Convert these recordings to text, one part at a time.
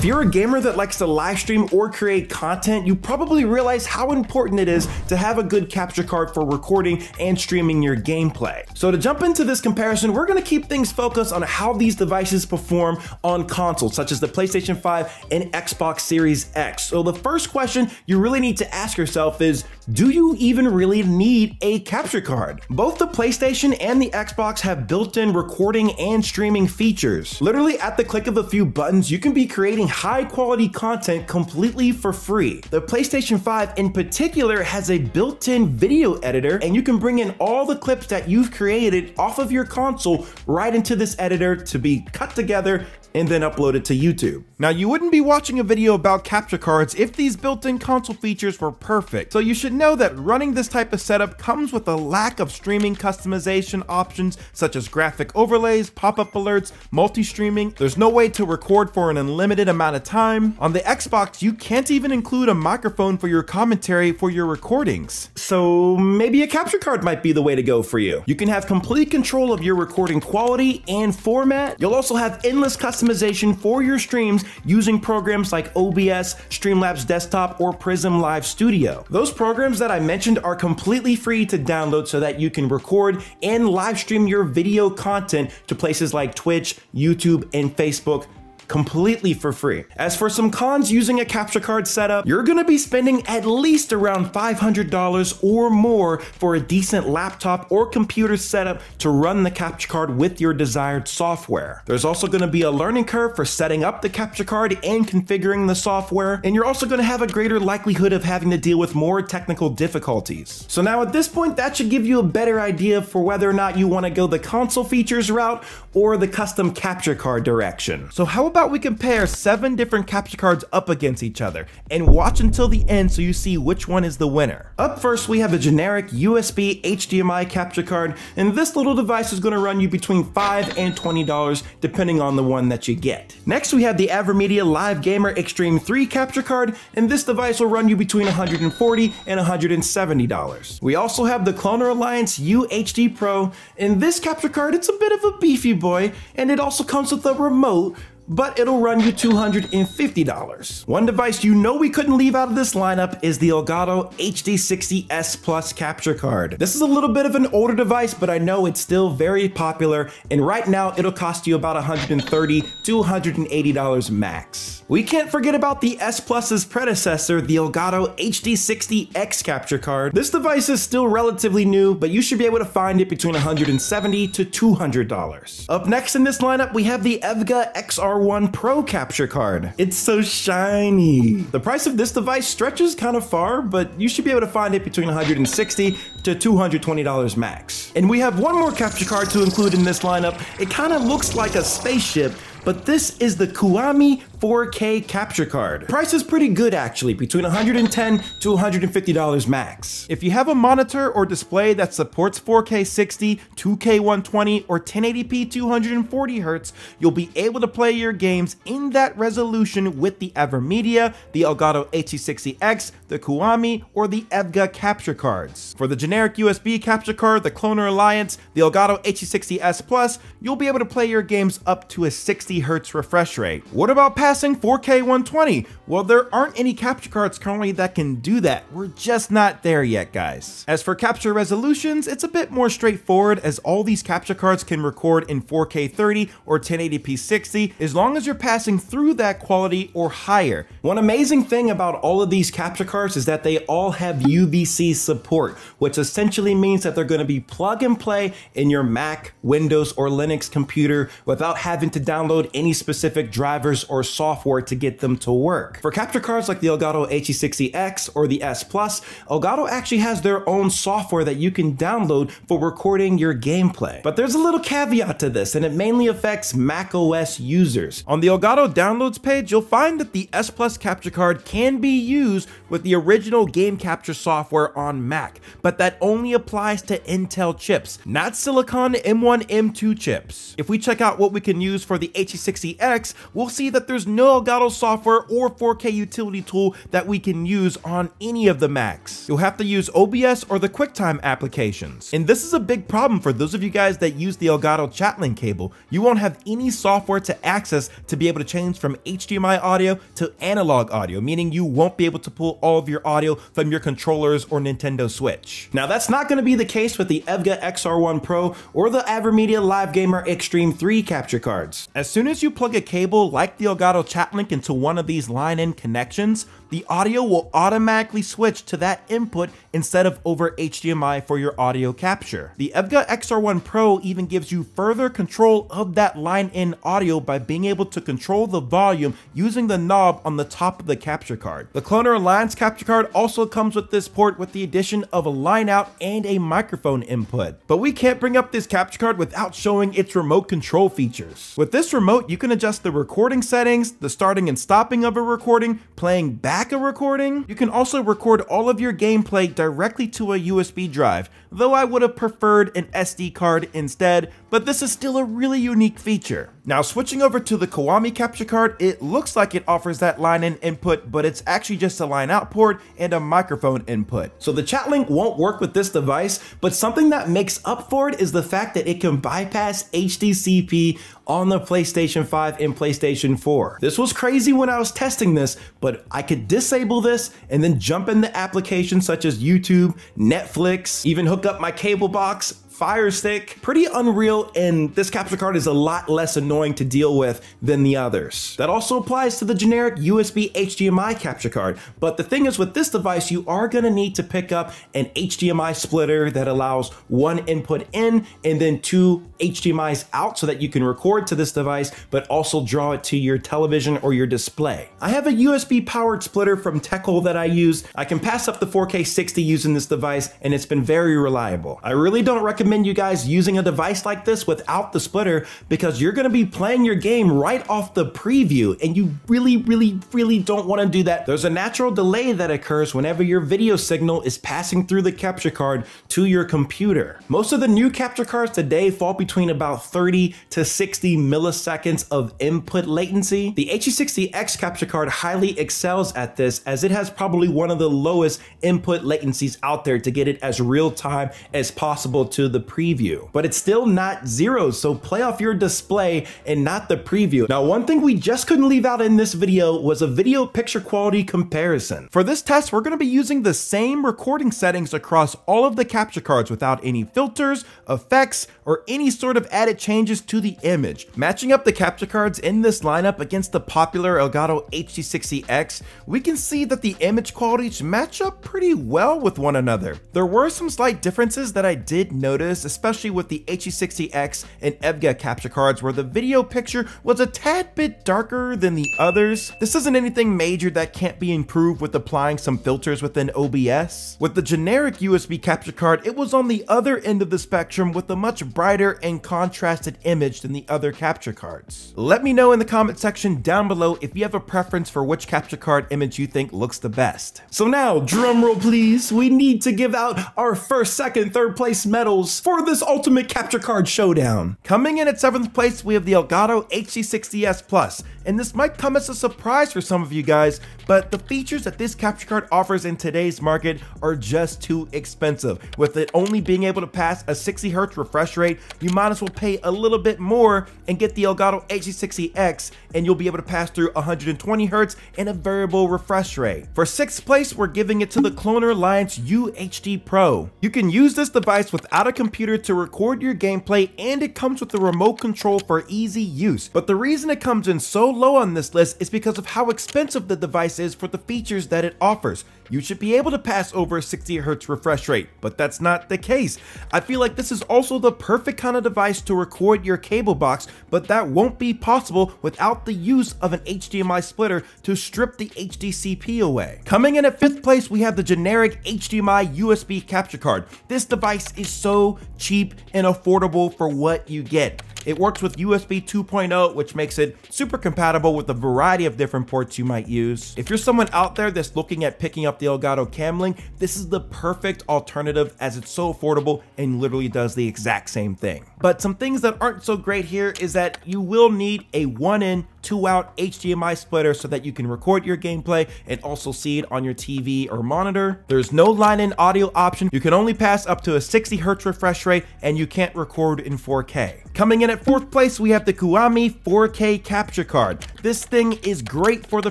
If you're a gamer that likes to live stream or create content, you probably realize how important it is to have a good capture card for recording and streaming your gameplay. So to jump into this comparison, we're gonna keep things focused on how these devices perform on consoles, such as the PlayStation 5 and Xbox Series X. So the first question you really need to ask yourself is, do you even really need a capture card? Both the PlayStation and the Xbox have built-in recording and streaming features. Literally at the click of a few buttons, you can be creating high quality content completely for free. The PlayStation 5 in particular has a built-in video editor and you can bring in all the clips that you've created off of your console right into this editor to be cut together and then upload it to YouTube. Now you wouldn't be watching a video about capture cards if these built-in console features were perfect, so you should know that running this type of setup comes with a lack of streaming customization options such as graphic overlays, pop-up alerts, multi-streaming, there's no way to record for an unlimited amount of time. On the Xbox, you can't even include a microphone for your commentary for your recordings. So maybe a capture card might be the way to go for you. You can have complete control of your recording quality and format. You'll also have endless customization customization for your streams using programs like OBS, Streamlabs Desktop, or Prism Live Studio. Those programs that I mentioned are completely free to download so that you can record and live stream your video content to places like Twitch, YouTube, and Facebook completely for free. As for some cons using a capture card setup, you're gonna be spending at least around $500 or more for a decent laptop or computer setup to run the capture card with your desired software. There's also gonna be a learning curve for setting up the capture card and configuring the software, and you're also gonna have a greater likelihood of having to deal with more technical difficulties. So now at this point, that should give you a better idea for whether or not you wanna go the console features route or the custom capture card direction. So how about about we compare seven different capture cards up against each other and watch until the end so you see which one is the winner. Up first, we have a generic USB HDMI capture card, and this little device is going to run you between 5 and $20 depending on the one that you get. Next, we have the AverMedia Live Gamer Extreme 3 capture card, and this device will run you between 140 and $170. We also have the Cloner Alliance UHD Pro, and this capture card, it's a bit of a beefy boy, and it also comes with a remote, but it'll run you $250. One device you know we couldn't leave out of this lineup is the Elgato HD60S Plus capture card. This is a little bit of an older device, but I know it's still very popular, and right now it'll cost you about $130 to $180 max. We can't forget about the S Plus's predecessor, the Elgato HD60X capture card. This device is still relatively new, but you should be able to find it between 170 to $200. Up next in this lineup, we have the EVGA XR R1 Pro capture card. It's so shiny. The price of this device stretches kind of far, but you should be able to find it between 160 to $220 max. And we have one more capture card to include in this lineup. It kind of looks like a spaceship, but this is the Kuami 4K capture card. Price is pretty good actually, between 110 to $150 max. If you have a monitor or display that supports 4K 60, 2K 120, or 1080p 240Hz, you'll be able to play your games in that resolution with the AverMedia, the Elgato HD60X, the Kuami, or the EVGA capture cards. For the generic USB capture card, the Cloner Alliance, the Elgato HD60S Plus, you'll be able to play your games up to a 60Hz refresh rate. What about passing 4K 120? Well, there aren't any capture cards currently that can do that. We're just not there yet, guys. As for capture resolutions, it's a bit more straightforward as all these capture cards can record in 4K 30 or 1080p 60 as long as you're passing through that quality or higher. One amazing thing about all of these capture cards is that they all have UVC support, which essentially means that they're going to be plug and play in your Mac, Windows, or Linux computer without having to download any specific drivers or software to get them to work. For capture cards like the Elgato HD60X or the S Plus, Elgato actually has their own software that you can download for recording your gameplay. But there's a little caveat to this, and it mainly affects Mac OS users. On the Elgato downloads page, you'll find that the S Plus capture card can be used with the original game capture software on Mac, but that only applies to Intel chips, not Silicon M1 M2 chips. If we check out what we can use for the HD60X, we'll see that there's no Elgato software or 4K utility tool that we can use on any of the Macs. You'll have to use OBS or the QuickTime applications. And this is a big problem for those of you guys that use the Elgato Chatlink cable. You won't have any software to access to be able to change from HDMI audio to analog audio, meaning you won't be able to pull all of your audio from your controllers or Nintendo Switch. Now that's not going to be the case with the EVGA XR1 Pro or the AverMedia Live Gamer Extreme 3 capture cards. As soon as you plug a cable like the Elgato Chatlink into one of these line-in connections, the audio will automatically switch to that input instead of over HDMI for your audio capture. The EVGA XR1 Pro even gives you further control of that line-in audio by being able to control the volume using the knob on the top of the capture card. The Cloner Alliance capture card also comes with this port with the addition of a line out and a microphone input. But we can't bring up this capture card without showing its remote control features. With this remote, you can adjust the recording settings, the starting and stopping of a recording, playing back back a recording. You can also record all of your gameplay directly to a USB drive, though I would have preferred an SD card instead, but this is still a really unique feature. Now switching over to the Kiwami capture card, it looks like it offers that line in input, but it's actually just a line out port and a microphone input. So the Chatlink won't work with this device, but something that makes up for it is the fact that it can bypass HDCP on the PlayStation 5 and PlayStation 4. This was crazy when I was testing this, but I could disable this and then jump into applications such as YouTube, Netflix, even hook up my cable box, Fire Stick. Pretty unreal, and this capture card is a lot less annoying to deal with than the others. That also applies to the generic USB HDMI capture card, but the thing is with this device, you are gonna need to pick up an HDMI splitter that allows one input in and then two HDMIs out so that you can record to this device, but also draw it to your television or your display. I have a USB powered splitter from Techole that I use. I can pass up the 4K 60 using this device, and it's been very reliable. I really don't recommend recommend you guys using a device like this without the splitter because you're going to be playing your game right off the preview and you really, really, really don't want to do that. There's a natural delay that occurs whenever your video signal is passing through the capture card to your computer. Most of the new capture cards today fall between about 30 to 60 milliseconds of input latency. The HD60X capture card highly excels at this as it has probably one of the lowest input latencies out there to get it as real time as possible to the the preview, but it's still not zero, so play off your display and not the preview. Now, one thing we just couldn't leave out in this video was a video picture quality comparison. For this test, we're gonna be using the same recording settings across all of the capture cards without any filters, effects, or any sort of added changes to the image. Matching up the capture cards in this lineup against the popular Elgato HD60X, we can see that the image qualities match up pretty well with one another. There were some slight differences that I did notice especially with the HD60X and EVGA capture cards where the video picture was a tad bit darker than the others. This isn't anything major that can't be improved with applying some filters within OBS. With the generic USB capture card, it was on the other end of the spectrum with a much brighter and contrasted image than the other capture cards. Let me know in the comment section down below if you have a preference for which capture card image you think looks the best. So now, drumroll please, we need to give out our first, second, third place medals for this ultimate capture card showdown. Coming in at 7th place, we have the Elgato HD60S Plus, and this might come as a surprise for some of you guys, but the features that this capture card offers in today's market are just too expensive. With it only being able to pass a 60Hz refresh rate, you might as well pay a little bit more and get the Elgato HD60X, and you'll be able to pass through 120Hz and a variable refresh rate. For 6th place, we're giving it to the Cloner Alliance UHD Pro. You can use this device without a computer to record your gameplay, and it comes with a remote control for easy use. But the reason it comes in so low on this list is because of how expensive the device is for the features that it offers. You should be able to pass over a 60Hz refresh rate, but that's not the case. I feel like this is also the perfect kind of device to record your cable box, but that won't be possible without the use of an HDMI splitter to strip the HDCP away. Coming in at 5th place, we have the generic HDMI USB capture card. This device is so cheap and affordable for what you get. It works with USB 2.0, which makes it super compatible with a variety of different ports you might use. If you're someone out there that's looking at picking up the Elgato Camlink, this is the perfect alternative as it's so affordable and literally does the exact same thing. But some things that aren't so great here is that you will need a one in two out HDMI splitter so that you can record your gameplay and also see it on your TV or monitor. There's no line in audio option. You can only pass up to a 60 hertz refresh rate and you can't record in 4K. Coming in at fourth place, we have the Kuami 4K capture card. This thing is great for the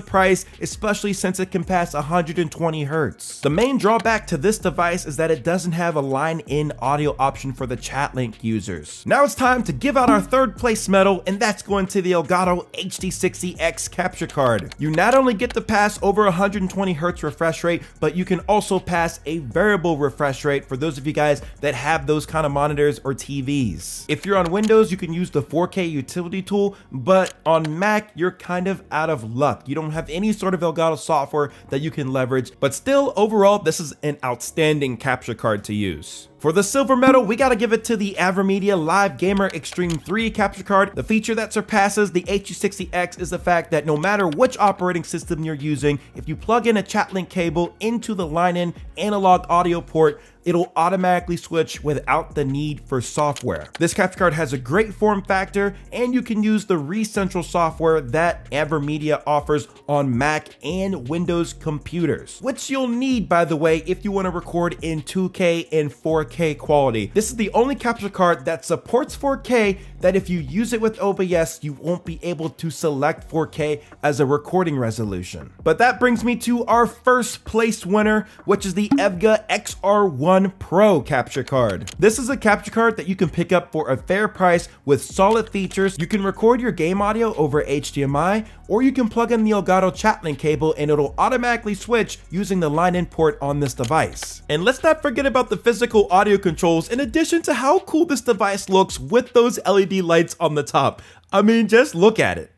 price, especially since it can pass 120 hertz. The main drawback to this device is that it doesn't have a line-in audio option for the Chatlink users. Now it's time to give out our third place medal, and that's going to the Elgato HD60X capture card. You not only get to pass over 120 hertz refresh rate, but you can also pass a variable refresh rate for those of you guys that have those kind of monitors or TVs. If you're on Windows, you can use the 4K utility tool, but on Mac, you're kind of out of luck. You don't have any sort of Elgato software that you can leverage, but still, overall, this is an outstanding capture card to use. For the silver medal, we gotta give it to the AverMedia Live Gamer Extreme 3 capture card. The feature that surpasses the HD60X is the fact that no matter which operating system you're using, if you plug in a Chatlink cable into the line-in analog audio port, it'll automatically switch without the need for software. This capture card has a great form factor and you can use the ReCentral software that AverMedia offers on Mac and Windows computers, which you'll need by the way if you want to record in 2K and 4K quality. This is the only capture card that supports 4K that if you use it with OBS, you won't be able to select 4K as a recording resolution. But that brings me to our first place winner, which is the EVGA XR1 one Pro capture card. This is a capture card that you can pick up for a fair price with solid features. You can record your game audio over HDMI, or you can plug in the Elgato Chatlink cable and it'll automatically switch using the line-in port on this device. And let's not forget about the physical audio controls in addition to how cool this device looks with those LED lights on the top. I mean, just look at it.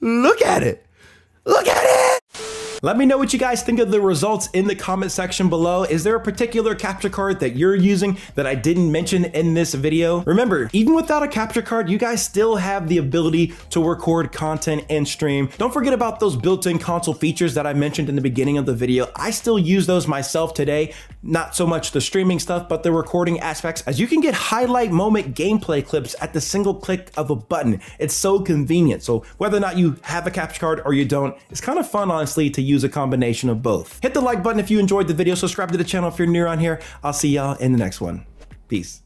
Look at it. Look at it! Let me know what you guys think of the results in the comment section below. Is there a particular capture card that you're using that I didn't mention in this video? Remember, even without a capture card, you guys still have the ability to record content and stream. Don't forget about those built-in console features that I mentioned in the beginning of the video. I still use those myself today. Not so much the streaming stuff, but the recording aspects, as you can get highlight moment gameplay clips at the single click of a button. It's so convenient. So whether or not you have a capture card or you don't, it's kind of fun, honestly, to use a combination of both. Hit the like button if you enjoyed the video, subscribe to the channel if you're new around here. I'll see y'all in the next one. Peace.